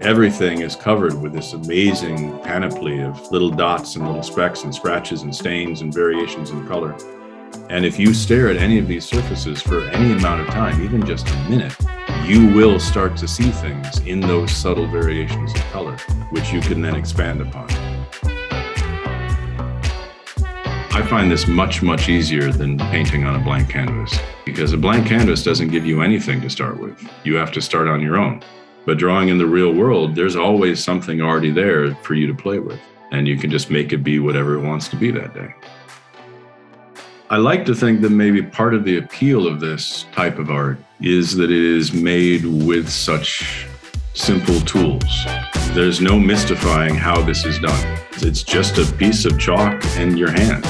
everything is covered with this amazing panoply of little dots and little specks and scratches and stains and variations in color. And if you stare at any of these surfaces for any amount of time, even just a minute, you will start to see things in those subtle variations of color, which you can then expand upon. I find this much, much easier than painting on a blank canvas because a blank canvas doesn't give you anything to start with. You have to start on your own. But drawing in the real world, there's always something already there for you to play with, and you can just make it be whatever it wants to be that day. I like to think that maybe part of the appeal of this type of art is that it is made with such simple tools. There's no mystifying how this is done. It's just a piece of chalk and your hand.